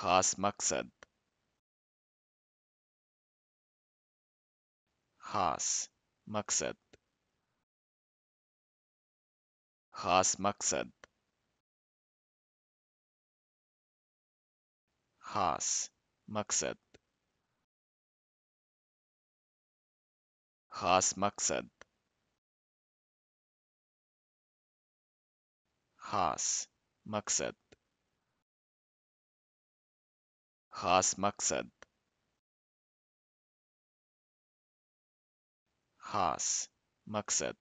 خاص مقصد خاص مقصد خاص مقصد خاص مقصد خاص مقصد خاص مقصد خاص مقصد خاص مقصد